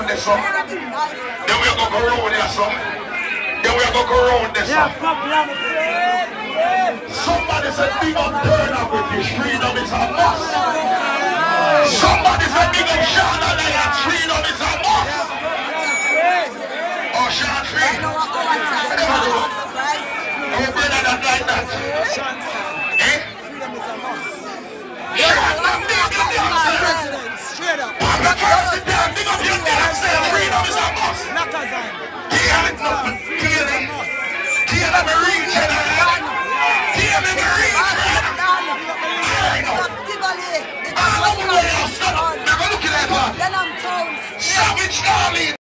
this one. Then we go go round this one. Then we go go round this one. Somebody said big up turn up with this freedom is a must. Somebody said big up Shana Lions freedom is a must. Oh Sean Free. Oh brother that like that. All